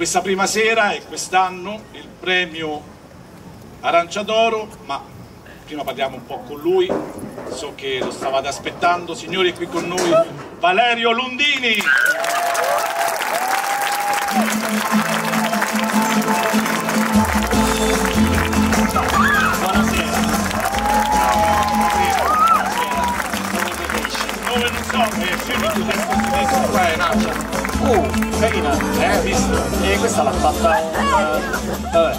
questa prima sera e quest'anno il premio Arancia d'Oro, ma prima parliamo un po' con lui, so che lo stavate aspettando, signori qui con noi Valerio Lundini. Dove non so, eh, seguito destra sinistra, qua è Nancia. Uh, carina, Eh, visto? e questa l'ha fatta un... vabbè,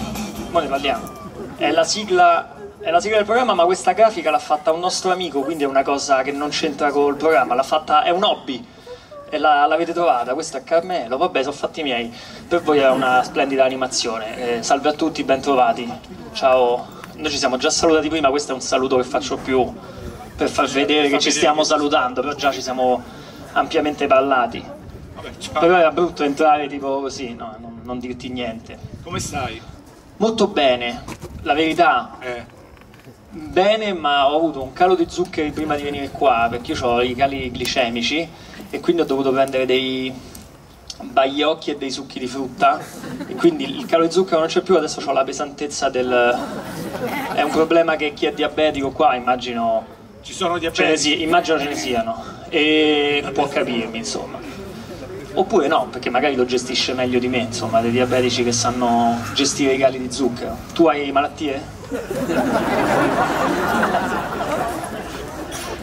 ora ne parliamo. È la sigla... È la sigla del programma, ma questa grafica l'ha fatta un nostro amico, quindi è una cosa che non c'entra col programma, l'ha fatta, è un hobby. E la- l'avete trovata, questo è Carmelo, vabbè, sono fatti miei. Per voi è una splendida animazione. Eh, salve a tutti, bentrovati. Ciao. Noi ci siamo già salutati prima, questo è un saluto che faccio più per far vedere che ci stiamo salutando, però già ci siamo ampiamente parlati. Però era brutto entrare tipo così, no, non, non dirti niente. Come stai? Molto bene, la verità, Eh, bene, ma ho avuto un calo di zuccheri prima di venire qua, perché io ho i cali glicemici e quindi ho dovuto prendere dei baiocchi e dei succhi di frutta e quindi il calo di zucchero non c'è più, adesso ho la pesantezza del... è un problema che chi è diabetico qua immagino ci sono diabetici? si- immagino ce ne siano e può capirmi insomma oppure no perché magari lo gestisce meglio di me insomma dei diabetici che sanno gestire i cali di zucchero tu hai malattie?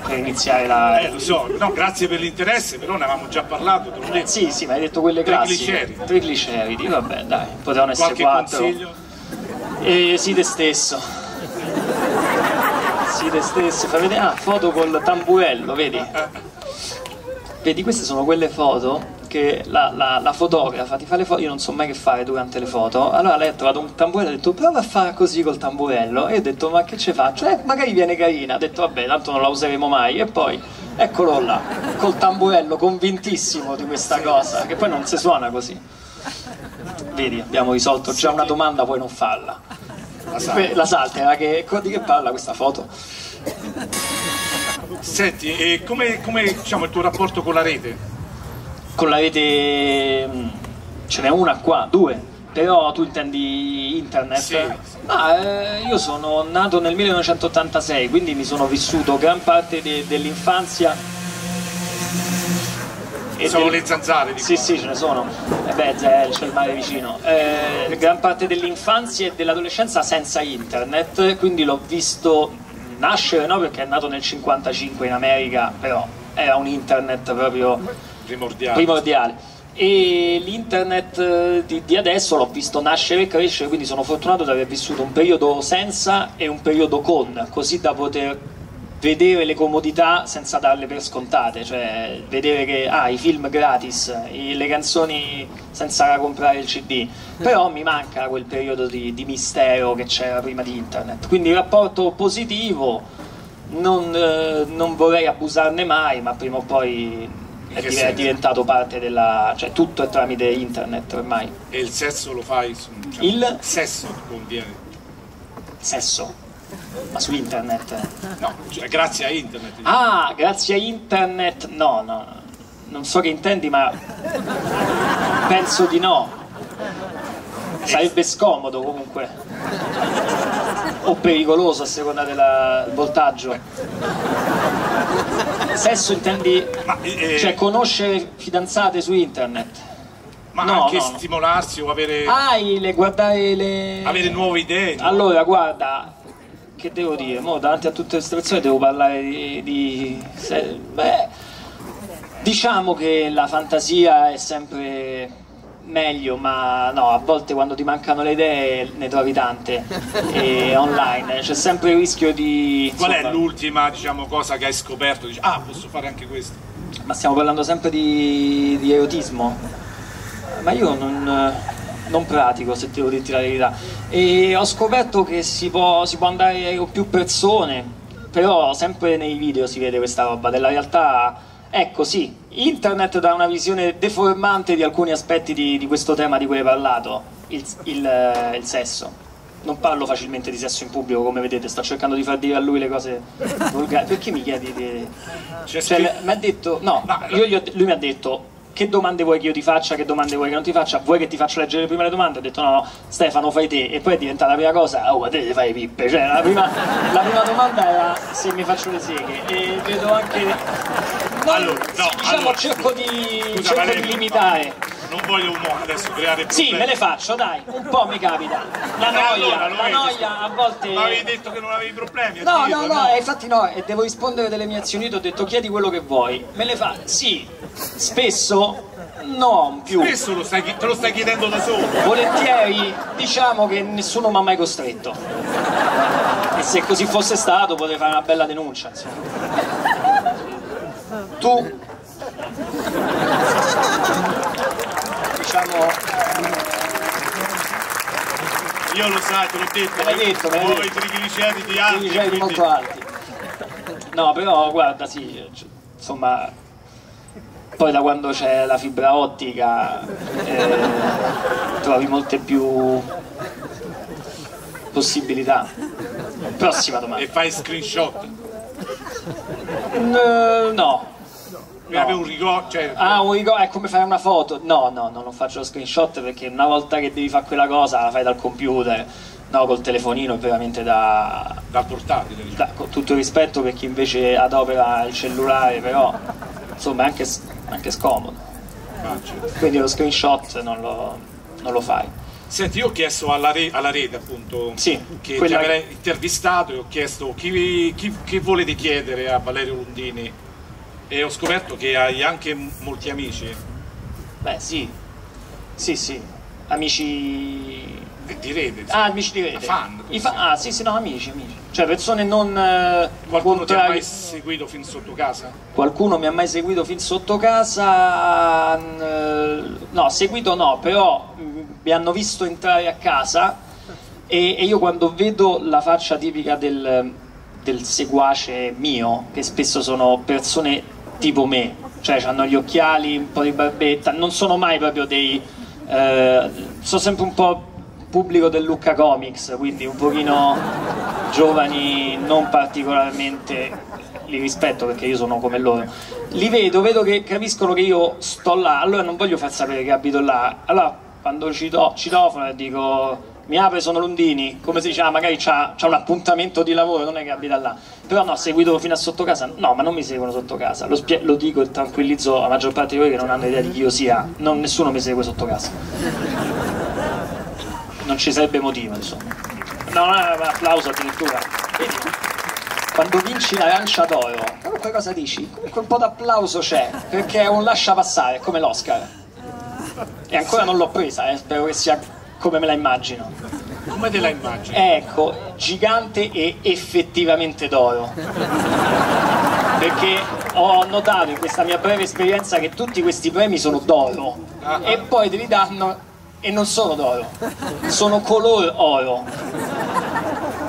per iniziare la Eh, lo so, no, grazie per l'interesse, però ne avevamo già parlato, Eh, sì sì ma hai detto quelle classiche Trigliceridi. trigliceridi vabbè dai potevano essere Qualche quattro consiglio? e sì te stesso sì te stesso fai vedere. Ah foto col tamburello vedi? Vedi, queste sono quelle foto che la, la- la fotografa ti fa le foto, io non so mai che fare durante le foto, allora lei ha trovato un tamburello e ha detto prova a fare così col tamburello. E io ho detto ma che ci faccio? Eh, magari viene carina, ha detto vabbè tanto non la useremo mai. E poi eccolo là, col tamburello convintissimo di questa cosa, che poi non si suona così. Vedi, abbiamo risolto già una domanda, puoi non farla. La. Que- La saltera, che, di che parla questa foto? Senti, e come, come diciamo, il tuo rapporto con la rete? Con la rete mm, ce n'è una qua, due, però tu intendi internet? Sì. Ma eh, io sono nato nel 1986, quindi mi sono vissuto gran parte de- dell'infanzia. E Sono le zanzare di Sì, qua. sì, ce ne sono. E beh, c'è c'è il mare vicino. Eh, gran parte dell'infanzia e dell'adolescenza senza internet, quindi l'ho visto nascere, no? Perché è nato nel 55 in America, però era un internet proprio primordiale. primordiale. E l'internet eh, di, di adesso l'ho visto nascere e crescere, quindi sono fortunato di aver vissuto un periodo senza e un periodo con, così da poter vedere le comodità senza darle per scontate, cioè vedere che ah, i film gratis, i- le canzoni senza comprare il CD, però mi manca quel periodo di, di mistero che c'era prima di internet, quindi il rapporto positivo, non, eh, non vorrei abusarne mai, ma prima o poi è, div- è diventato parte della... cioè tutto è tramite internet ormai. E il sesso lo fai? su- diciamo, Il? sesso conviene. Sesso, ma su internet. No, cioè, grazie a internet. Ah, grazie a internet, no, no, non so che intendi, ma penso di no. Sarebbe scomodo comunque. O pericoloso a seconda del voltaggio. Sesso intendi, Ma, eh, cioè conoscere fidanzate su internet. ma no, anche no, no. stimolarsi o avere, Ah, le, guardare le... avere nuove idee. no? Allora, guarda, che devo dire? Mo, davanti a tutte le situazioni devo parlare di... di- se- beh, diciamo che la fantasia è sempre meglio, ma no, a volte quando ti mancano le idee ne trovi tante e online, c'è sempre il rischio di... Qual è l'ultima diciamo, cosa che hai scoperto? Dici, ah, posso fare anche questo. Ma stiamo parlando sempre di, di erotismo? Ma io non, non pratico, se devo dirti la verità. E ho scoperto che si può, si può andare con più persone, però sempre nei video si vede questa roba. Della realtà è così. Internet dà una visione deformante di alcuni aspetti di, di questo tema di cui hai parlato, il, il- il sesso. Non parlo facilmente di sesso in pubblico, come vedete, sto cercando di far dire a lui le cose volgari. Perché mi chiedi di... Cioè, mi ha detto, no, io ho- lui mi ha detto che domande vuoi che io ti faccia, che domande vuoi che non ti faccia, vuoi che ti faccia leggere prima le domande? Ho detto no, no, Stefano fai te. E poi è diventata la prima cosa, oh, te fai pippe, cioè la prima, la prima domanda era se mi faccio le seghe. E vedo anche... No, Allora, no, diciamo allora, cerco di, scusa, cerco di limitare. Non voglio mo adesso creare problemi. Sì, me le faccio, dai, un po' mi capita. La Eh, noia, allora, lo la noia a volte... Ma avevi detto che non avevi problemi? No, no, no, eh, infatti no, e devo rispondere delle mie azioni, ti ho detto chiedi quello che vuoi. Me le fa? Sì. Spesso? No, più. Spesso lo stai, te lo stai chiedendo da solo. Volentieri, diciamo che nessuno mi ha mai costretto. E se così fosse stato potrei fare una bella denuncia, insomma. Tu diciamo Io lo sai, te l'ho detto. L'hai detto, l'hai detto. i trigliceri di alti. livelli quindi- molto alti. No, però guarda, sì, insomma, poi da quando c'è la fibra ottica eh, trovi molte più possibilità. Prossima E domanda. fai screenshot. N- no. Un ricordo. Cioè, Ah, un ricordo, è come fare una foto? No, no, no, non faccio lo screenshot perché una volta che devi fare quella cosa la fai dal computer. No, col telefonino è veramente da, dal portatile. diciamo. Da- con tutto il rispetto per chi invece adopera il cellulare, però insomma è anche, anche scomodo. Faccio. Quindi lo screenshot non lo, non lo fai. Senti, io ho chiesto alla, re- alla rete appunto Sì, che quella- ti avrei intervistato e ho chiesto chi, chi, chi volete chiedere a Valerio Lundini e ho scoperto che hai anche molti amici Beh sì, sì sì, amici... di, di rete. insomma. Ah, amici di rete. Fan, I fa- ah sì sì, no, amici, amici. Cioè persone non... eh, Qualcuno ti ha mai seguito fin sotto casa? Qualcuno mi ha mai seguito fin sotto casa? N- No, seguito no, però mh, mi hanno visto entrare a casa e, e io quando vedo la faccia tipica del, del seguace mio, che spesso sono persone tipo me, cioè hanno gli occhiali, un po' di barbetta, non sono mai proprio dei... eh, sono sempre un po' pubblico del Lucca Comics, quindi un pochino giovani, non particolarmente li rispetto perché io sono come loro. Li vedo, vedo che capiscono che io sto là, allora non voglio far sapere che abito là. Allora quando cito- citofono e dico mi apre sono Lundini, come si dice, ah, magari c'ha, un appuntamento di lavoro, non è che abita là. Però no, seguito fino a sotto casa, no, ma non mi seguono sotto casa, lo, lo dico e tranquillizzo la maggior parte di voi che non hanno idea di chi io sia, non, nessuno mi segue sotto casa. Non ci sarebbe motivo, insomma. No, no, applauso addirittura. Vedi? Quando vinci l'arancia d'oro, comunque cosa dici? Comunque un po' d'applauso c'è, perché è un lascia passare, come l'Oscar. E ancora non l'ho presa, eh, spero che sia come me la immagino. Come te la immagini? Ecco, gigante e effettivamente d'oro. Perché ho notato in questa mia breve esperienza che tutti questi premi sono d'oro e poi te li danno e non sono d'oro, sono color oro.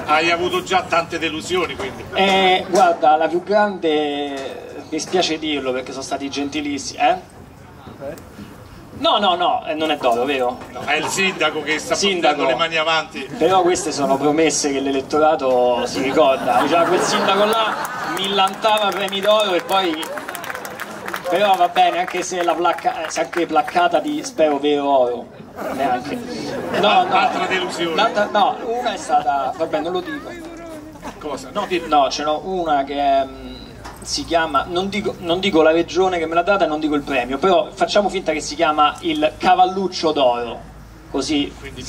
Hai avuto già tante delusioni quindi. Eh, guarda, la più grande, mi spiace dirlo perché sono stati gentilissimi, eh? No, no, no, eh, non è d'oro, vero? No, è il sindaco che sta Sindaco. portando le mani avanti. Però queste sono promesse che l'elettorato si ricorda. Diceva quel sindaco là millantava premi d'oro e poi. Però va bene, anche se la placca, eh, se anche placcata di spero vero oro. Neanche. No, no. Altra delusione. No, una è stata. Vabbè, non lo dico. Cosa? No, di- No, ce n'ho una che mm, si chiama, non dico, non dico la regione che me l'ha data e non dico il premio, però facciamo finta che si chiama il cavalluccio d'oro. Così Quindi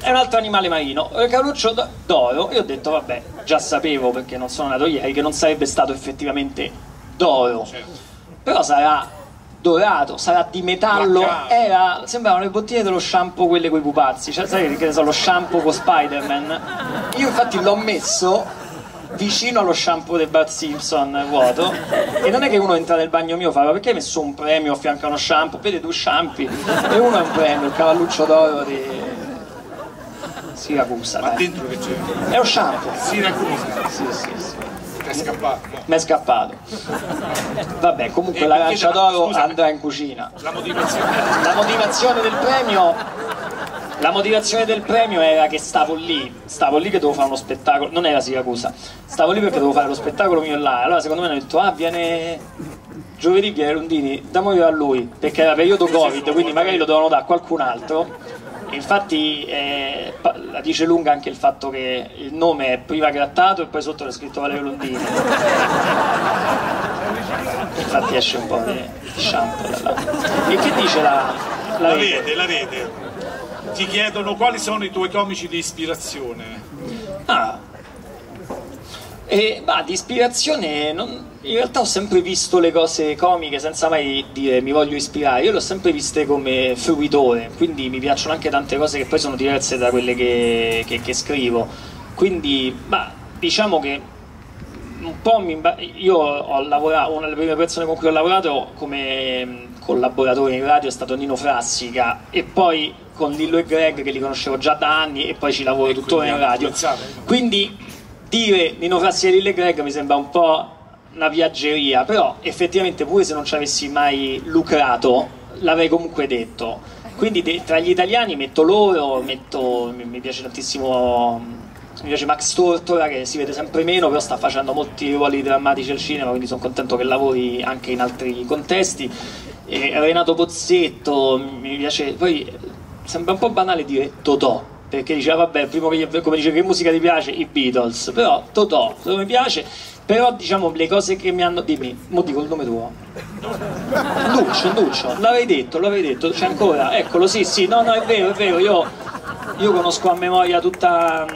è un altro animale marino. Il cavalluccio d'oro, io ho detto, vabbè, già sapevo perché non sono nato ieri che non sarebbe stato effettivamente d'oro, certo. però sarà dorato, sarà di metallo. Era, sembravano le bottiglie dello shampoo, quelle coi pupazzi, cioè, sai che ne so, lo shampoo con Spider-Man. Io infatti l'ho messo vicino allo shampoo del Bart Simpson vuoto e non è che uno entra nel bagno mio e fa "Ma perché hai messo un premio a fianco a uno shampoo vede due shampoo e uno è un premio il cavalluccio d'oro di Siracusa Ma dai. dentro che c'è? è uno shampoo Siracusa. sì sì sì È scappato. no. mi è scappato vabbè comunque E l'arancia d'oro andrà in cucina La motivazione. la motivazione del premio la motivazione del premio era che stavo lì stavo lì che dovevo fare uno spettacolo non era Siracusa stavo lì perché dovevo fare lo spettacolo mio là allora secondo me hanno detto ah viene giovedì Piero Rondini, damoglielo a lui, perché era periodo Covid, quindi magari lo dovevano dare a qualcun altro. Infatti eh, la dice lunga anche il fatto che il nome è prima grattato e poi sotto è scritto Valerio Londini. Infatti esce un po' di, di shampoo. E che dice la, la, la rete? La rete. Ti chiedono quali sono i tuoi comici di ispirazione. Ah, e, bah, di ispirazione, non... in realtà ho sempre visto le cose comiche senza mai dire mi voglio ispirare, io le ho sempre viste come fruitore, quindi mi piacciono anche tante cose che poi sono diverse da quelle che, che, che scrivo. Quindi, bah, diciamo che un po' mi... io ho lavorato, una delle prime persone con cui ho lavorato come collaboratore in radio è stato Nino Frassica e poi con Lillo e Greg che li conoscevo già da anni e poi ci lavoro tuttora in radio. Quindi dire Nino Frassi e Lille Greg mi sembra un po' una viaggeria, però effettivamente pure se non ci avessi mai lucrato l'avrei comunque detto. Quindi de- tra gli italiani metto loro, metto, mi, mi piace tantissimo mi piace Max Tortora che si vede sempre meno, però sta facendo molti ruoli drammatici al cinema, quindi sono contento che lavori anche in altri contesti. E Renato Pozzetto, mi piace, poi sembra un po' banale dire Totò, perché diceva vabbè, primo che, come dice che musica ti piace, i Beatles, però Totò, Totò mi piace, però diciamo le cose che mi hanno, dimmi, mo dico il nome tuo. Duccio, Duccio, l'avevi detto, l'avevi detto, c'è ancora, eccolo, sì, sì, no, no, è vero, è vero, io, io conosco a memoria tutta,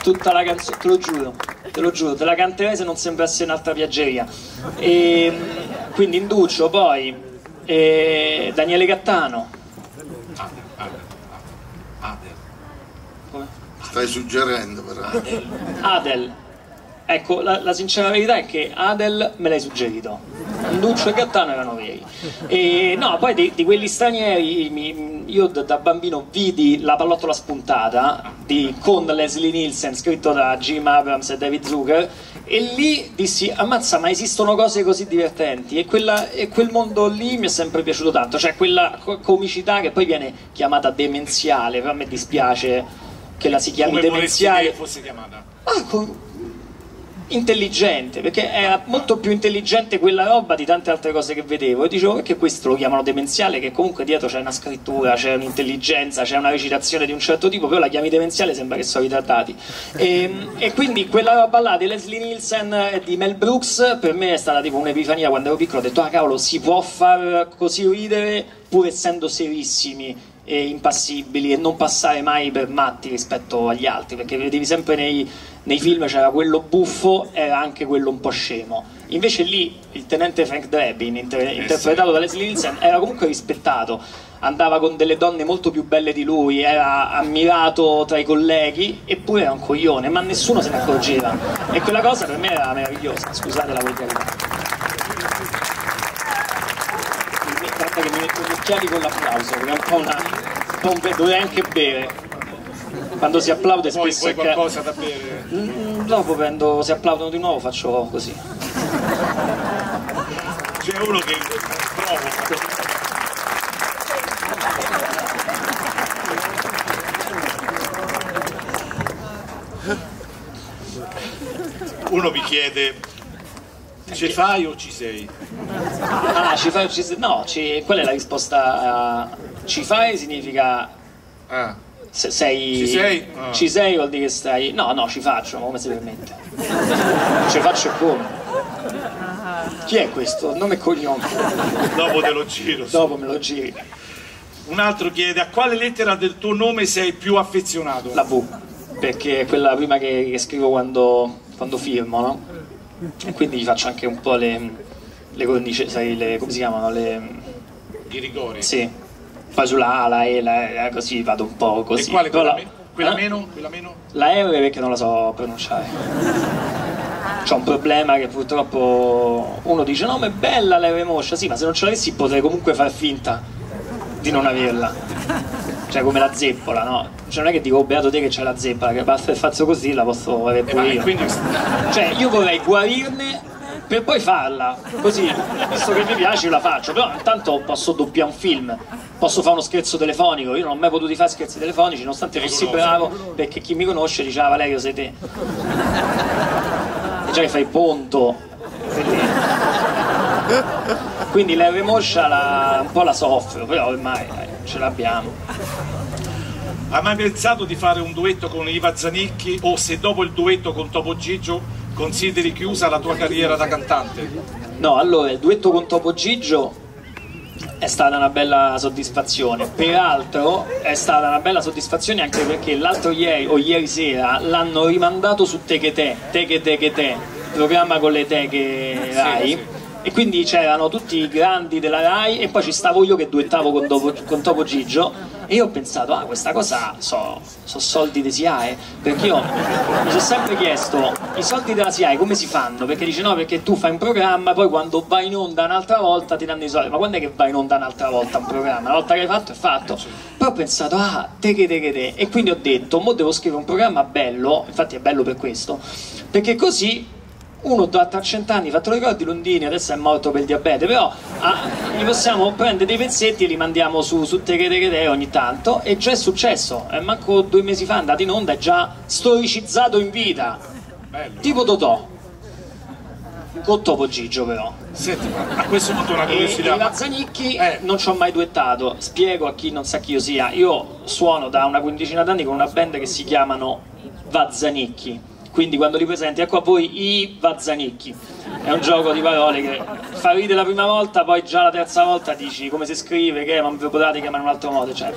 tutta la canzone, te lo giuro, te lo giuro, te la canterei se non sembrasse un'altra piaggeria. E, quindi Induccio, poi e, Daniele Gattano, Stai suggerendo però. Adel. Adel. Ecco, la, la, sincera verità è che Adel me l'hai suggerito. Duccio e Gattano erano veri. E no, poi di, di quelli stranieri, mi, io da, da, bambino vidi La pallottola spuntata di, con Leslie Nielsen, scritto da Jim Abrams e David Zucker, e lì dissi, ammazza, ma esistono cose così divertenti. E, quella, e quel mondo lì mi è sempre piaciuto tanto, cioè quella comicità che poi viene chiamata demenziale, però a me dispiace che la si chiami Come demenziale. che fosse chiamata? Ah, con... intelligente, perché era molto più intelligente quella roba di tante altre cose che vedevo. E dicevo perché questo lo chiamano demenziale, che comunque dietro c'è una scrittura, c'è un'intelligenza, c'è una recitazione di un certo tipo, però la chiami demenziale sembra che sono ritrattati. E, e quindi quella roba là di Leslie Nielsen e di Mel Brooks per me è stata tipo un'epifania quando ero piccolo, ho detto ah cavolo si può far così ridere pur essendo serissimi e impassibili e non passare mai per matti rispetto agli altri, perché vedevi sempre nei, nei film c'era quello buffo, era anche quello un po' scemo. Invece lì il tenente Frank Drebin, inter- eh interpretato da Leslie Nielsen, era comunque rispettato, andava con delle donne molto più belle di lui, era ammirato tra i colleghi, eppure era un coglione, ma nessuno se ne accorgeva. E quella cosa per me era meravigliosa, scusate la volgarità. Aspetta che mi metto gli occhiali con l'applauso, perché è un po' una... Dovrei anche bere. Quando si applaude Poi, spesso... Vuoi qualcosa da bere? Mm, dopo prendo, se applaudono di nuovo faccio così. C'è uno che provoca. Uno mi chiede ci fai o ci sei? Ah, ci fai o ci sei? No, ci... qual è la risposta? Ci fai significa... Ah. Se sei... Ci sei? Ah. Ci sei vuol dire che stai... No, no, ci faccio, come si permette? ci faccio come? Chi è questo? Nome e cognome. Dopo te lo giro. Dopo me lo giri. Un altro chiede a quale lettera del tuo nome sei più affezionato? La V, perché è quella prima che, che scrivo quando, quando firmo, no? e quindi gli faccio anche un po' le, le cornici, sai, le, come si chiamano? Le, I rigori? Sì, poi sulla A, la E, la E, così vado un po' così. E quale? Quella, la, quella, eh? meno, quella meno? La R perché non la so pronunciare. C'ho un problema che purtroppo uno dice no ma è bella la R moscia, sì ma se non ce l'avessi potrei comunque far finta di non averla. Cioè come la zeppola, no? Cioè non è che dico, oh, beato te che c'è la zeppola, che basta che faccio così la posso avere pure eh, io. Quindi... Cioè io vorrei guarirne per poi farla, così, visto che mi piace la faccio, però intanto posso doppiare un film, posso fare uno scherzo telefonico, io non ho mai potuto fare scherzi telefonici, nonostante fossi bravo, perché chi mi conosce diceva Valerio sei te. E già che fai ponto, quindi. La, un po' la soffro, però ormai dai, ce l'abbiamo. Hai mai pensato di fare un duetto con Iva Zanicchi? O se dopo il duetto con Topo Gigio consideri chiusa la tua carriera da cantante? No, allora il duetto con Topo Gigio è stata una bella soddisfazione. Peraltro è stata una bella soddisfazione anche perché l'altro ieri o ieri sera l'hanno rimandato su Teche Teche Teche Te, programma con le teche Rai. Sì, sì e quindi c'erano tutti i grandi della RAI e poi ci stavo io che duettavo con, Dopo, con Topo Gigio e io ho pensato, ah questa cosa so, so soldi di SIAE, perché io mi sono sempre chiesto, i soldi della SIAE come si fanno? Perché dice no, perché tu fai un programma, poi quando vai in onda un'altra volta ti danno i soldi, ma quando è che vai in onda un'altra volta un programma? Una volta che hai fatto è fatto. Poi ho pensato, ah, te che te che te, e quindi ho detto, mo devo scrivere un programma bello, infatti è bello per questo, perché così uno tra cent'anni fatto le ricordi Londini adesso è morto per il diabete. Però ah, gli possiamo prendere dei pezzetti e li mandiamo su, su Teghe ogni tanto e già è successo. E manco due mesi fa è andato in onda è già storicizzato in vita. Bello. tipo Totò. Con Topo Gigio però. Senti, a questo punto una curiosità. e, e Mazzanicchi eh. non ci ho mai duettato. Spiego a chi non sa chi io sia. Io suono da una quindicina d'anni con una band che si chiamano Vazzanicchi quindi quando li presenti ecco a voi i Vazzanicchi è un gioco di parole che fa ridere la prima volta poi già la terza volta dici come si scrive che ma vi potete chiamare in un altro modo cioè.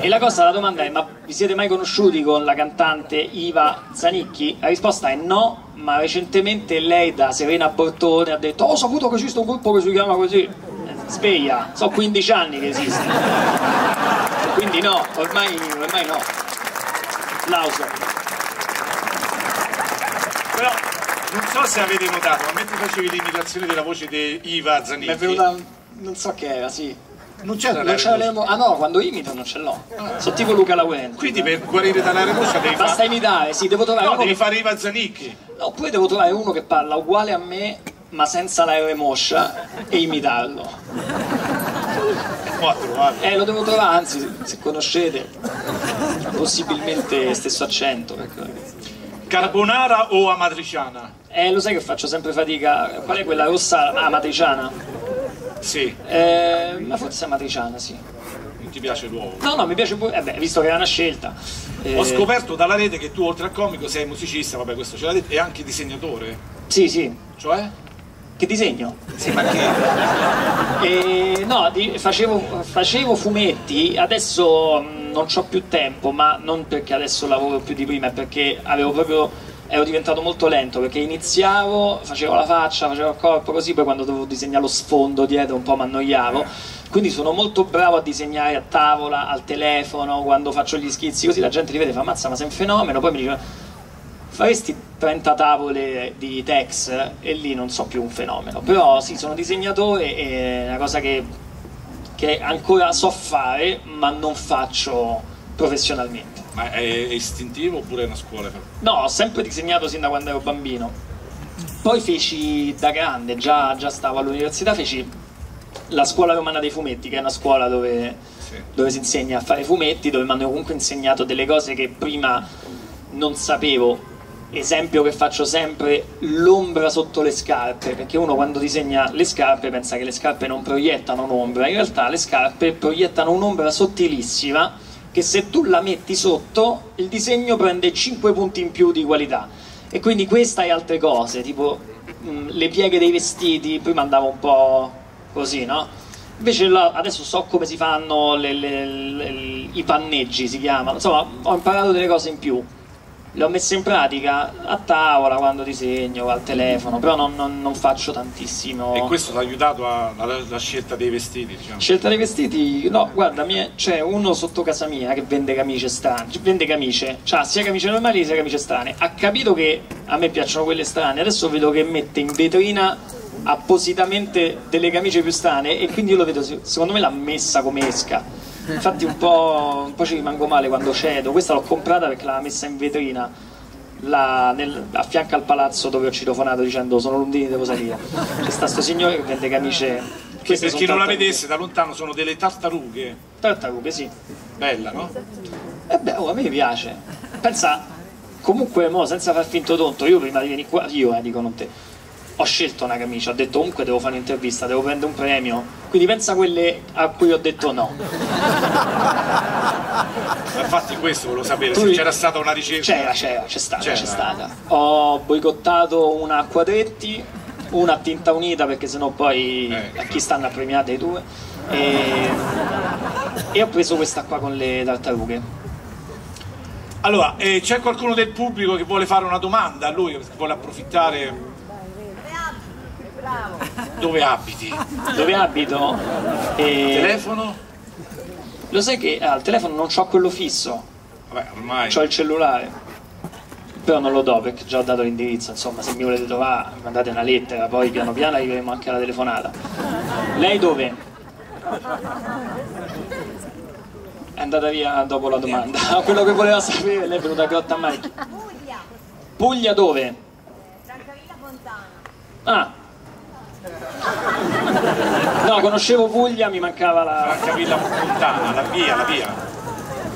e la cosa la domanda è ma vi siete mai conosciuti con la cantante Iva Zanicchi? la risposta è no ma recentemente lei da Serena Bortone ha detto oh, ho saputo che esiste un gruppo che si chiama così. Sveglia, so 15 anni che esiste. Quindi no, ormai, ormai no. Applauso però non so se avete notato, a me ti facevi l'imitazione della voce di Iva Zanicchi. Mi è venuta, non so che era, sì. Non c'era non c'era le Ah no, quando imito non ce l'ho. Ah. Sono tipo Luca Lauenti. Quindi per guarire dalla remoscia devi Basta fare... imitare, sì, devo trovare no, uno devi che... fare Iva Zanicchi. No, oppure devo trovare uno che parla uguale a me, ma senza la remoscia, e imitarlo. Qua trovato. Eh, lo devo trovare, anzi, se conoscete, possibilmente stesso accento. Perché... Carbonara o amatriciana? Eh, lo sai che faccio sempre fatica. Qual è quella rossa amatriciana? Sì. Eh, ma forse amatriciana, sì. Non ti piace l'uovo? No, no, mi piace pure, eh beh, visto che è una scelta. Eh... Ho scoperto dalla rete che tu oltre a comico sei musicista, vabbè questo ce l'ha detto, e anche disegnatore. Sì, sì. Cioè? Che disegno? Sì, ma che? E, no, facevo, facevo, fumetti, adesso mh, non ho più tempo, ma non perché adesso lavoro più di prima, è perché avevo proprio ero diventato molto lento perché iniziavo, facevo la faccia, facevo il corpo così, poi quando dovevo disegnare lo sfondo dietro un po' mi annoiavo. Quindi sono molto bravo a disegnare a tavola, al telefono, quando faccio gli schizzi, così la gente li vede e fa ammazza ma sei un fenomeno, poi mi dice faresti 30 tavole di Tex? E lì non so più un fenomeno. Però sì sono disegnatore e è una cosa che, che ancora so fare ma non faccio professionalmente ma è istintivo oppure è una scuola? no ho sempre disegnato sin da quando ero bambino poi feci da grande già, già stavo all'università feci la scuola romana dei fumetti che è una scuola dove, sì. dove si insegna a fare fumetti dove mi hanno comunque insegnato delle cose che prima non sapevo esempio che faccio sempre, l'ombra sotto le scarpe, perché uno quando disegna le scarpe pensa che le scarpe non proiettano un'ombra, in realtà le scarpe proiettano un'ombra sottilissima che se tu la metti sotto il disegno prende 5 punti in più di qualità. E quindi questa e altre cose, tipo mh, mm, le pieghe dei vestiti, prima andavo un po' così, no? Invece là, adesso so come si fanno le, le, le, i panneggi, si chiamano, insomma ho imparato delle cose in più le ho messe in pratica a tavola quando disegno, al telefono, però non, non, non faccio tantissimo. E questo ti ha aiutato alla scelta dei vestiti? Diciamo. Scelta dei vestiti? No, guarda, c'è uno sotto casa mia che vende camicie strane, vende camicie, ha sia camicie normali sia camicie strane. Ha capito che a me piacciono quelle strane, adesso vedo che mette in vetrina appositamente delle camicie più strane e quindi io lo vedo, secondo me l'ha messa come esca infatti un po', un po', ci rimango male quando cedo. Questa l'ho comprata perché l'ha messa in vetrina la, nel, a fianco al palazzo dove ho citofonato dicendo sono Lundini devo salire c'è sta sto signore che vende camicie. Che per chi non la vedesse da lontano sono delle tartarughe. Tartarughe sì. Bella no? e eh beh oh, a me piace. Pensa comunque mo, senza far finto tonto io prima di venire qua io eh, dico non te ho scelto una camicia, ho detto comunque devo fare un'intervista, devo prendere un premio, quindi pensa a quelle a cui ho detto no. Infatti questo volevo sapere, Tu- se c'era stata una ricerca. C'era, c'era, c'è stata, c'è stata. Ho boicottato una a quadretti, una a tinta unita perché sennò poi Eh, a chi stanno a premiate i due. E, e ho preso questa qua con le tartarughe. Allora, eh, c'è qualcuno del pubblico che vuole fare una domanda a lui, che vuole approfittare? Dove abiti? Dove abito? E Telefono? lo sai che al telefono non ho quello fisso, Vabbè, ormai. ho il cellulare. Però non lo do perché già ho dato l'indirizzo, insomma, se mi volete trovare mandate una lettera, poi piano piano arriveremo anche alla telefonata. Lei dove? È andata via dopo la domanda. Quello che voleva sapere, lei è venuta a Grotta Mike. Puglia, Puglia dove? Francavilla Fontana. Ah. No, conoscevo Puglia, mi mancava la... Francavilla Fontana, la via, la via.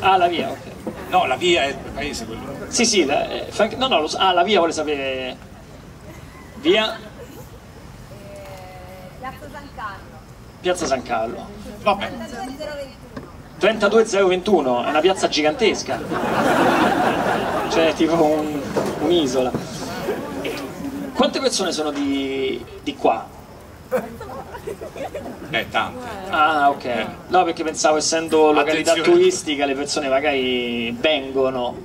Ah, la via, ok. No, la via è il paese quello. Sì, sì, la, eh, Frank- no, no, lo ah, la via vuole sapere... Via Piazza San Carlo. Piazza San Carlo. Vabbè, 32021. 32021, è una piazza gigantesca. Cioè, tipo un- un'isola. Quante persone sono di, di qua? Eh, tante. Ah, ok. No, perché pensavo, essendo località Attenzione. turistica, le persone magari vengono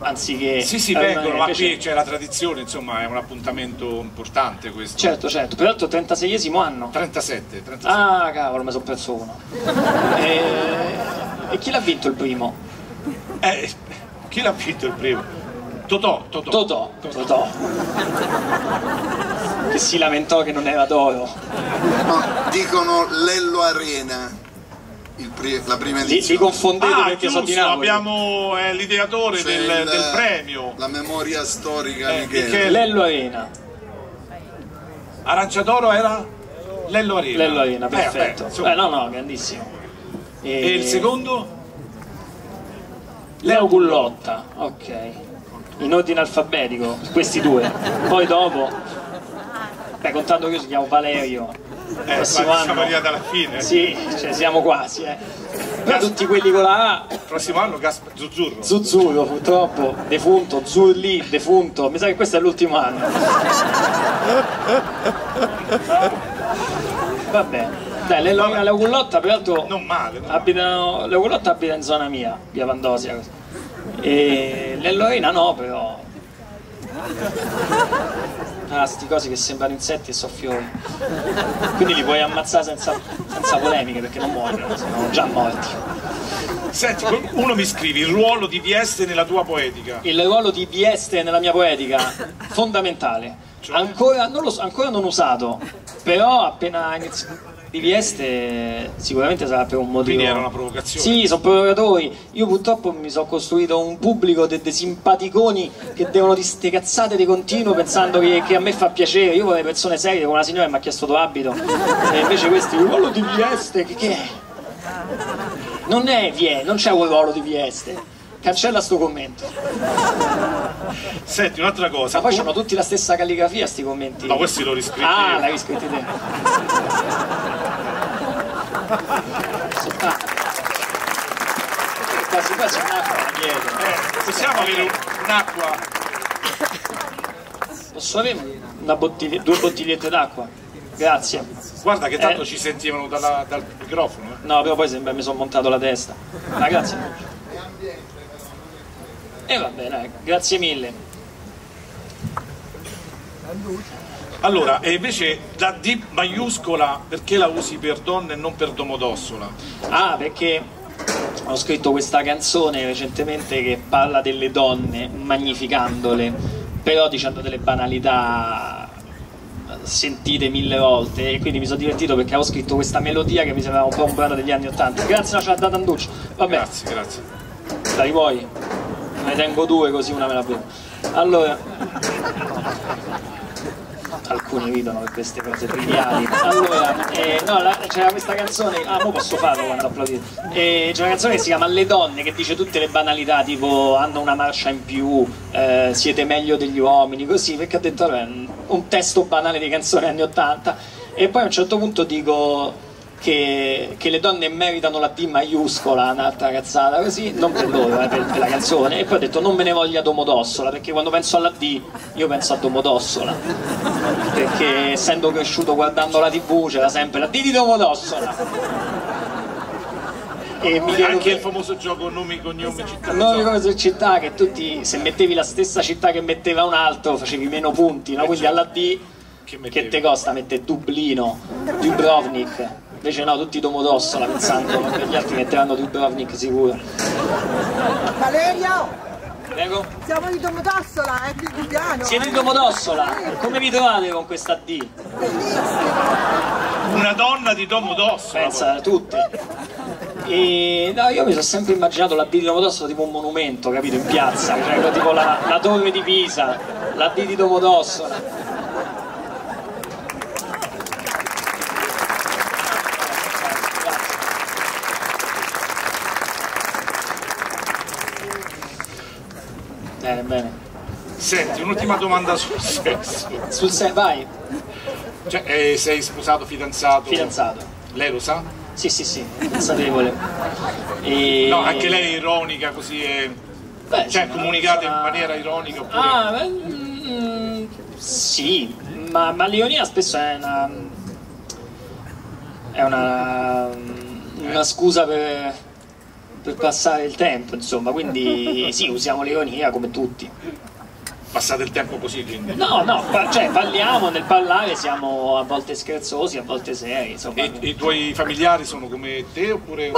anziché. Sì, sì, eh, vengono, ma invece- qui c'è la tradizione, insomma, è un appuntamento importante questo. Certo, certo. Peraltro 36esimo anno. 37, 37. Ah, cavolo, mi sono perso uno. E, e chi l'ha vinto il primo? Eh, chi l'ha vinto il primo? Totò, Totò. Totò. Totò. Che si lamentò che non era d'oro. No, dicono Lello Arena, il pri- la prima Li, li edizione. confondete Ah, perché sono di Napoli. abbiamo eh, l'ideatore del, il- del premio. La memoria storica Eh, Michele. Michele. Lello Arena. Aranciadoro era Lello Arena. Lello Arena, Eh, perfetto. Eh, no, no, grandissimo. E il secondo? Leo Gullotta, ok. In ordine alfabetico, questi due. Poi dopo, beh, contando che io si chiamo Valerio, Eh, prossimo ma siamo anno, arrivati alla fine. sì, cioè siamo quasi, eh. Però tutti quelli con la A, Prossimo anno Gaspar Zuzzurro. Zuzzurro purtroppo, defunto, Zurli, defunto, mi sa che questo è l'ultimo anno. Vabbè, dai, Vabbè. Leo Gullotta peraltro non male. non male. abitano, abita in zona mia, via Vandosia. così. E l'Ellorina no, però. Ah, sti cosi che sembrano insetti e sono fiori. Quindi li puoi ammazzare senza, senza polemiche perché non muoiono, sono già morti. Senti, uno mi scrive il ruolo di Vieste nella tua poetica. Il ruolo di Vieste nella mia poetica, fondamentale. Cioè? Ancora non, lo so- ancora non usato, però appena inizi di Vieste sicuramente sarà per un motivo. Quindi era una provocazione. Sì, sono provocatori. Io purtroppo mi sono costruito un pubblico de- dei simpaticoni che devono di ste cazzate di continuo pensando che, che a me fa piacere. Io vorrei persone serie come una signora che mi ha chiesto dove abito. E invece questi, il ruolo di Vieste, che, che è? Non è Vieste, non c'è un ruolo di Vieste. Cancella sto commento. Senti, un'altra cosa. Ma poi hanno tutti la stessa calligrafia sti commenti. No, questi l'ho riscritti Ah, l'hai riscritti te. Quasi quasi un'acqua dietro. Eh, possiamo avere un'acqua? Posso avere una bottiglia- due bottigliette d'acqua? Grazie. Guarda che tanto Eh. ci sentivano dalla- dal microfono. eh. No, però poi sembra mi sono montato la testa. Ma grazie. E va bene, dai, grazie mille. Allora, e invece la D maiuscola perché la usi per donne e non per Domodossola? Ah, perché ho scritto questa canzone recentemente che parla delle donne, magnificandole, però dicendo delle banalità sentite mille volte e quindi mi sono divertito perché avevo scritto questa melodia che mi sembrava un po' un brano degli anni Ottanta. Grazie, no, ce l'ha data Anduccio. Vabbè, Grazie, grazie. dai vuoi? Ne tengo due così una me la bevo. Allora, alcuni ridono per queste cose triviali. Allora, eh, no, c'era questa canzone, ah, mo posso farlo quando applaudite. Eh, c'è una canzone che si chiama Le donne che dice tutte le banalità, tipo hanno una marcia in più, eh, siete meglio degli uomini, così, perché ha detto, un testo banale di canzone anni 80 e poi a un certo punto dico che, che le donne meritano la D maiuscola, un'altra cazzata così, non per loro, eh, per, per la canzone, e poi ho detto non me ne voglia Domodossola, perché quando penso alla D io penso a Domodossola, perché essendo cresciuto guardando la tv c'era sempre la D di Domodossola. E mi Anche che- il famoso gioco nomi, cognomi, città. non insomma. come su città che tutti se mettevi la stessa città che metteva un altro facevi meno punti no? quindi alla D Che che te costa mette Dublino Dubrovnik invece no tutti Domodossola pensando che gli altri metteranno Dubrovnik sicuro Valerio, prego siamo di Domodossola, è qui di piano. siete di Domodossola come vi trovate con questa D? Una donna di Domodossola. pensa tutte e no, io mi sono sempre immaginato la D di Domodossola tipo un monumento, capito, in piazza, cioè tipo la, la torre di Pisa, la D di Domodossola. Bene, bene. Senti, un'ultima domanda sul sesso. Sul se- vai, Cioè, eh, sei sposato, fidanzato? fidanzato. Lei lo sa? Sì, sì, sì, consapevole. E... No, anche lei è ironica così è... Beh, Cioè, comunicate in una- maniera ironica oppure... Ah, beh, mm, sì, ma, ma l'ironia spesso è una. è una. una scusa per, per passare il tempo, insomma, quindi sì, usiamo l'ironia come tutti. Passate il tempo così, quindi. No, no, pa- cioè parliamo, nel parlare siamo a volte scherzosi, a volte seri, insomma. E, i tuoi familiari sono come te oppure...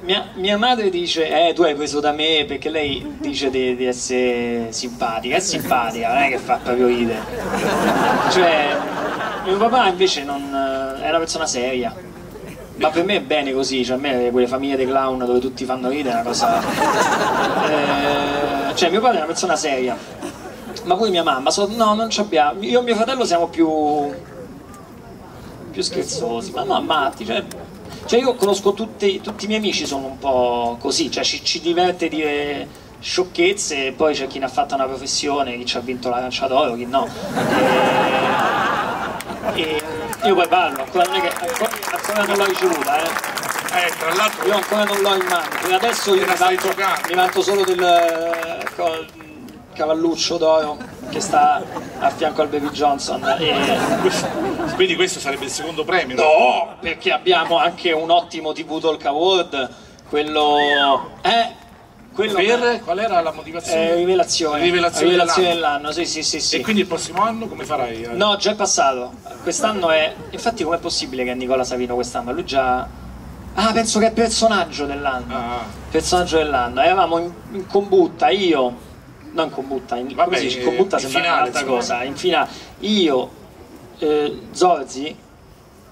Mia, mia madre dice, eh tu hai preso da me perché lei dice di, di essere simpatica, è simpatica, non è che fa proprio ridere. Cioè, mio papà invece non, è una persona seria. Ma per me è bene così, cioè a me quelle famiglie dei clown dove tutti fanno ridere è una cosa... Eh, cioè mio padre è una persona seria, ma poi mia mamma, so- no non ci abbiamo, io e mio fratello siamo più più scherzosi, ma no, matti, cioè, cioè io conosco tutti, tutti i miei amici sono un po' così, cioè ci, ci diverte dire sciocchezze e poi c'è chi ne ha fatto una professione, chi ci ha vinto l'arancia d'oro, chi no. E, e io poi parlo, ancora non, è che, ancora, ancora non l'ho ricevuta, eh. Eh, tra l'altro... Io ancora non l'ho in mano, per adesso io mi vanto, mi vanto solo del cavalluccio d'oro che sta a fianco al Baby Johnson. E, Quindi questo sarebbe il secondo premio? No, perché abbiamo anche un ottimo TV Talk Award, quello... Eh, quello Per? Qual era la motivazione? eh, rivelazione. Rivelazione Rivelazione dell'anno. dell'anno, sì, sì, sì, sì. E quindi il prossimo anno come farai? No, già è passato. Quest'anno è... Infatti com'è possibile che è Nicola Savino quest'anno? Lui già... Ah, penso che è personaggio dell'anno. Ah, Personaggio dell'anno. Eravamo in, in combutta, io... Non in combutta, in, Vabbè, dice? eh, combutta in sembra finale, un'altra cosa. In finale, io, eh, Zorzi,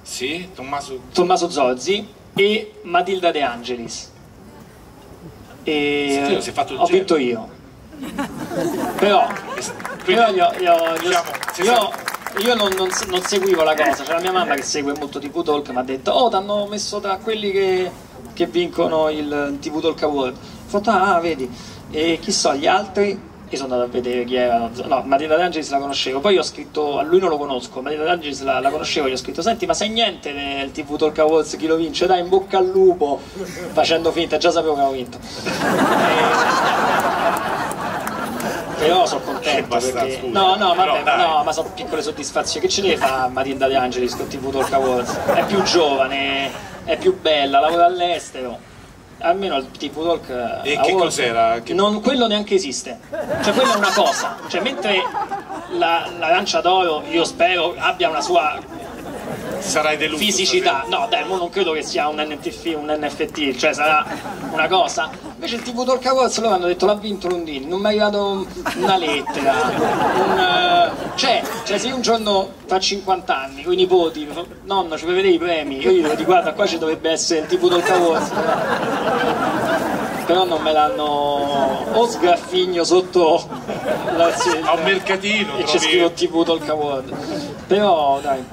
sì, Tommaso... Tommaso Zorzi e Matilda De Angelis. E Sì, si è fatto il ho vinto io. Però, Quindi, però io, io- diciamo, io- io non, non- non seguivo la cosa, c'era mia mamma che segue molto TV Talk mi ha detto oh ti hanno messo tra quelli che, che vincono il TV Talk Award. Ho fatto ah vedi, e chi so gli altri? Io sono andato a vedere chi erano, no, Matilda De Angelis la conoscevo, poi ho scritto, a lui non lo conosco, Matilda De Angelis la, la conoscevo, gli ho scritto, senti ma sai niente del TV Talk Awards, chi lo vince? Dai, in bocca al lupo, facendo finta, già sapevo che avevo vinto. E- Però sono contento perché... scusa. No, no, vabbè, Però, no, ma sono piccole soddisfazioni. Che ce ne fa Matilda De Angelis con TV Talk Awards? È più giovane, è più bella, lavora all'estero. Almeno il TV Talk E che Awards- cos'era? Che- Non, quello neanche esiste. Cioè, quella è una cosa. Cioè, mentre la- l'arancia d'oro, io spero, abbia una sua Sarai deluso. fisicità. No, dai, non credo che sia un NTF, un NFT, cioè sarà una cosa. Invece il TV Talk Awards loro hanno detto l'ha vinto Lundini, non mi è arrivato una lettera. un, eh, cioè, cioè, se io un giorno tra 50 anni con i nipoti, nonno ci puoi vedere i premi, io gli devo dire guarda qua ci dovrebbe essere il TV Talk Awards. Però non me l'hanno o sgraffigno sotto la, A un mercatino e c'è scritto TV Talk Award. Però dai,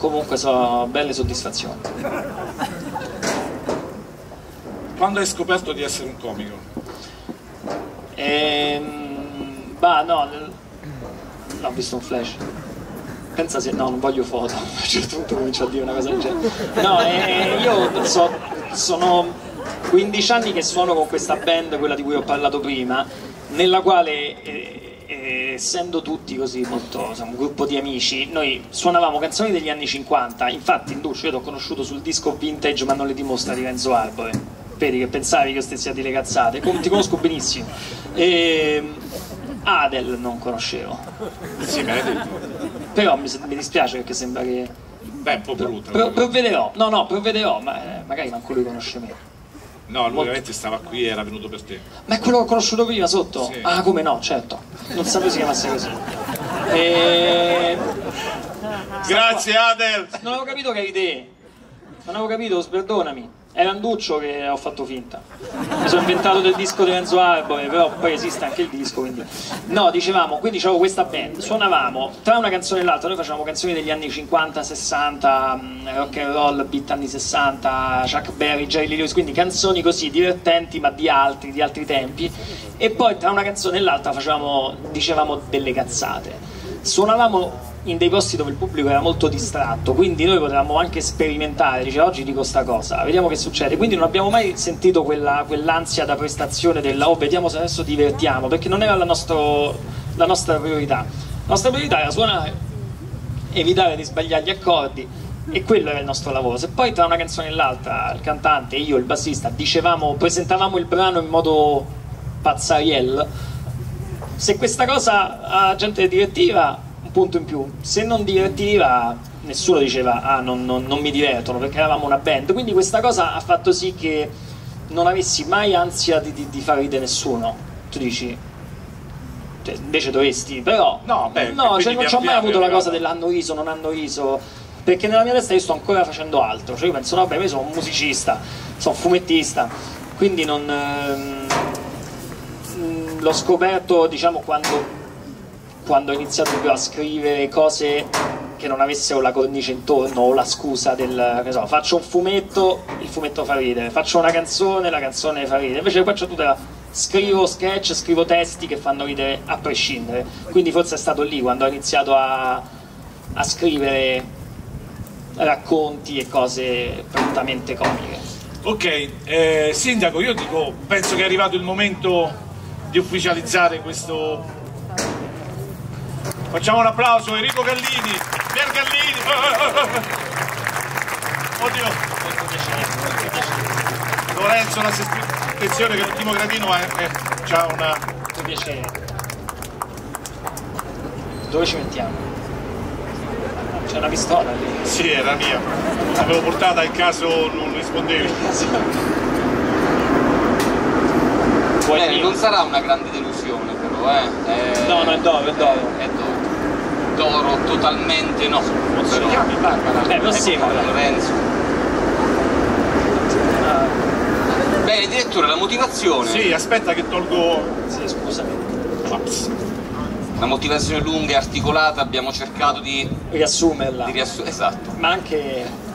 comunque sono belle soddisfazioni. Quando hai scoperto di essere un comico? Ehm, bah no, nel- No, ho visto un flash. Pensa se... No, non voglio foto. A un certo punto comincio a dire una cosa del genere. No, eh, io so, sono 15 anni che suono con questa band, quella di cui ho parlato prima, nella quale... eh, eh, essendo tutti così molto insomma, un gruppo di amici, noi suonavamo canzoni degli anni 50. Infatti, Induccio, io ti ho conosciuto sul disco vintage, ma non le dimostra di Renzo Arbore. Vedi che pensavi che io stessi a dire cazzate, ti conosco benissimo. E, Adel non conoscevo, Sì, però mi, mi dispiace perché sembra che. Beh, un po' brutta. Pro- provvederò, no, no, provvederò, ma eh, magari manco lui conosce me. No, lui veramente stava qui e era venuto per te. Ma è quello che ho conosciuto prima sotto? Sì. Ah, come no, certo. Non sapevo si chiamasse così. E... Grazie Adel! Non avevo capito che eri te. Non avevo capito, perdonami. Era Anduccio che ho fatto finta. Mi sono inventato del disco di Renzo Arbore, però poi esiste anche il disco, quindi. No, dicevamo, quindi c'avevo questa band, suonavamo tra una canzone e l'altra, noi facevamo canzoni degli anni 50, 60, mh, rock and roll, beat anni 60, Chuck Berry, Jerry Lee Lewis, quindi canzoni così divertenti ma di altri, di altri tempi. E poi tra una canzone e l'altra facevamo, dicevamo delle cazzate. Suonavamo in dei posti dove il pubblico era molto distratto, quindi noi potevamo anche sperimentare, dice oggi dico sta cosa, vediamo che succede, quindi non abbiamo mai sentito quella, quell'ansia da prestazione della oh vediamo se adesso divertiamo, perché non era la, nostro- la nostra priorità, la nostra priorità era suonare, evitare di sbagliare gli accordi e quello era il nostro lavoro. Se poi tra una canzone e l'altra il cantante, io, il bassista, dicevamo, presentavamo il brano in modo pazzariel, se questa cosa a gente divertiva, un punto in più. Se non divertiva, nessuno diceva ah non, non- non mi divertono perché eravamo una band. Quindi questa cosa ha fatto sì che non avessi mai ansia di, di, di far ridere nessuno. Tu dici, cioè, invece dovresti, però No, beh, no, cioè, non ci ho mai avuto la cosa dell'hanno riso, non hanno riso. Perché nella mia testa io sto ancora facendo altro, cioè io penso, no, vabbè, io sono un musicista, sono un fumettista, quindi non, ehm, l'ho scoperto diciamo quando, quando ho iniziato proprio a scrivere cose che non avessero la cornice intorno o la scusa del so, faccio un fumetto, il fumetto fa ridere, faccio una canzone, la canzone fa ridere, invece c'è tutta la scrivo sketch, scrivo testi che fanno ridere a prescindere. Quindi forse è stato lì quando ho iniziato a, a scrivere racconti e cose prettamente comiche. Ok, eh, Sindaco, io dico, penso che è arrivato il momento di ufficializzare questo. Facciamo un applauso Enrico Gallini, Pier Gallini. Oddio. Lorenzo, attenzione che l'ultimo gradino è, è, c'ha una. Piacere. Dove ci mettiamo? C'è una pistola lì. Sì, era mia. L'avevo portata in caso non rispondevi. Dire? non sarà una grande delusione però, eh. È- No, no, è d'oro, è d'oro. È d'oro. D'oro totalmente no. Chiami Barbara? Eh, non sì, Ecco, ma- Lorenzo. Bene, direttore, la motivazione. Sì, aspetta che tolgo. Sì, scusami. Ops. Una motivazione lunga e articolata, abbiamo cercato di, Riassumerla. di riassumere. Esatto. Ma anche.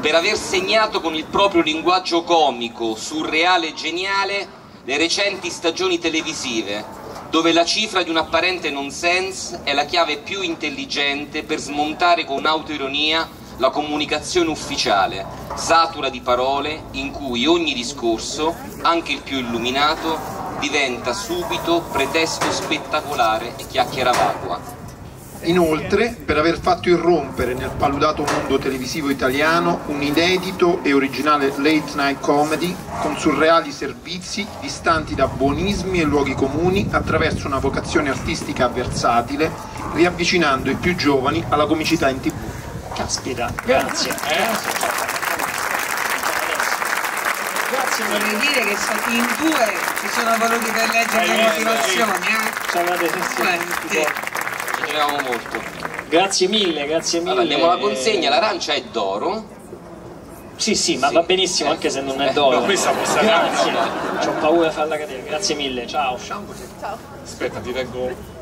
Per aver segnato con il proprio linguaggio comico, surreale e geniale le recenti stagioni televisive, dove la cifra di un apparente nonsense è la chiave più intelligente per smontare con autoironia la comunicazione ufficiale, satura di parole in cui ogni discorso, anche il più illuminato, diventa subito pretesto spettacolare e chiacchiera vacua. Inoltre, per aver fatto irrompere nel paludato mondo televisivo italiano un inedito e originale late night comedy con surreali servizi distanti da buonismi e luoghi comuni attraverso una vocazione artistica versatile, riavvicinando i più giovani alla comicità in tv. Caspita, grazie. Grazie per Vorrei dire che in due si sono voluti per leggere Eh, le eh, motivazioni, eh? ci avete Quanti? Ci molto. Grazie mille, grazie mille. Allora, andiamo alla consegna, l'arancia è d'oro. Sì, sì, ma Sì. va benissimo anche se non è d'oro. No, questa può stare- Grazie. Ho paura di farla cadere. Grazie mille, ciao. Aspetta, ti leggo.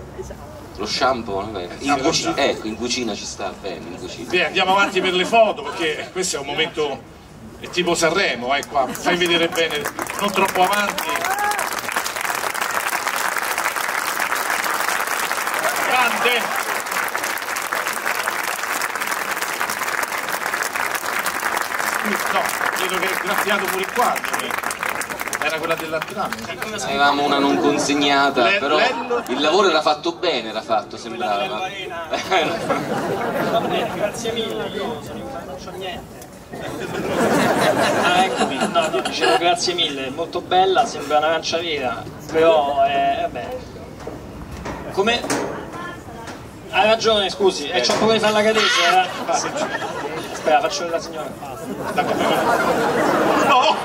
Lo shampoo, vabbè. In, Shampoo, cuci- shampoo. ecco, in cucina ci sta bene, in cucina. Beh, andiamo avanti per le foto perché questo è un momento. È tipo Sanremo, eh, qua. Fai vedere bene, non troppo avanti. Grande Presidente. No, graffiato pure il quadro. eh. Era quella dell'altro Avevamo una non consegnata, Le- però Lello- il lavoro era fatto bene, era fatto, sembrava. Va bene, grazie mille, io sono in non c'ho niente. Ah, eccomi, no, io dicevo grazie mille, è molto bella, sembra un'arancia vera, però eh, vabbè. Come? Hai ragione, scusi, e c'ho paura di farla cadere, eh? Aspetta, faccio la signora. No!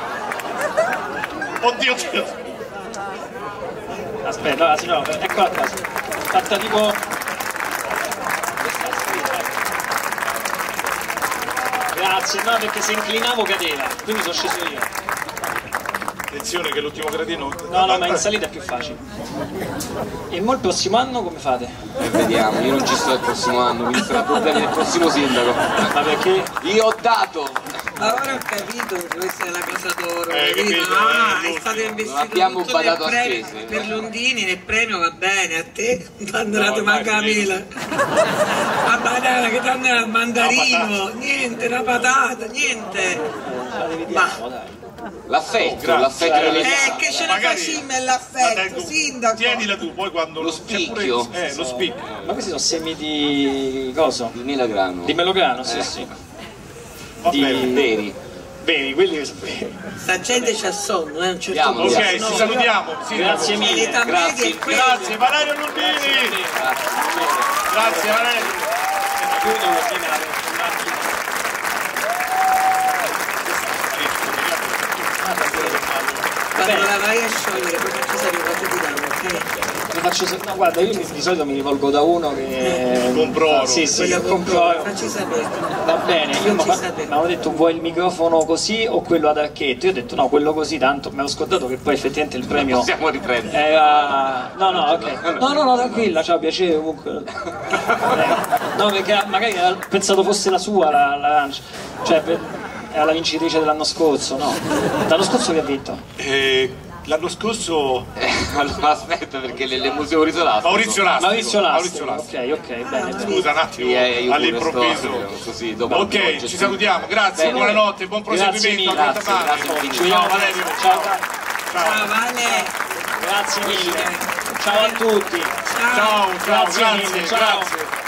Oddio, oddio. Aspetta, la signora, eccola qua. Fatta tipo. Grazie, no, perché se inclinavo cadeva, quindi sono sceso io. Attenzione che l'ultimo gradino... No, no, ma in salita è più facile. E mo il prossimo anno come fate? E vediamo, io non ci sto il prossimo anno, quindi sarà problema del prossimo sindaco. Ma perché? Io ho dato, Ma ora ho capito che questa è la cosa d'oro, Eh, capito? Ah, eh, è stato investito Non abbiamo tutto nel premio- spese. Per Londini nel premio va bene, a te no, ti ormai manca la mela. La banana che danno il mandarino, niente, la patata, niente. La rivediamo, dai. L'affetto, grazie. l'affetto delle Eh, che ce ne Magari- facciamo la l'affetto, sindaco. Tienila tu, poi quando... Lo c'è pure- spicchio. Eh, lo spicchio. Ma questi sono semi di. coso? di Melagrano. Di melograno, sì, Eh. sì. Va Di- bene. Veri. Veri, quelli che sono veri. Sta gente c'ha sonno, eh, un certo Andiamo, punto. Ok, No, ci salutiamo. Sì, Grazie mille. Media Grazie. è quella. Grazie, Valerio Lundini. Grazie, Valerio. Chiudo così me la macchina. La vai a sciogliere, poi faccio sapere quanto ti danno, ok? Faccio no, guarda, io di solito mi rivolgo da uno che. Compro oro. Sì, sì, Quella compro oro. facci sapere. Va bene, io mi hanno detto vuoi il microfono così o quello ad archetto? Io ho detto no, quello così, tanto mi ero scordato che poi effettivamente il premio Possiamo riprendere. era... No, no, ok. No, no, no, tranquilla, ciao, piacere comunque. Eh, No, perché magari ho pensato fosse la sua la- l'arancia. Cioè, per- era la vincitrice dell'anno scorso, no? L'anno scorso che ha vinto? Eh, L'anno scorso Eh, allora aspetta perché le, le museo Maurizio Lasco. Maurizio Lastico. Maurizio Lastico. Lastico. Ok, ok, bene. Scusa un attimo, eh, all'improvviso. così, dopo Ok, ci salutiamo, grazie, Bene. buonanotte, buon Grazie proseguimento. grazie, grazie, vediamo Ciao Valerio, Ciao, Ciao Vale, grazie mille. Ciao a tutti. Ciao, ciao, Grazie grazie, mille, ciao. grazie.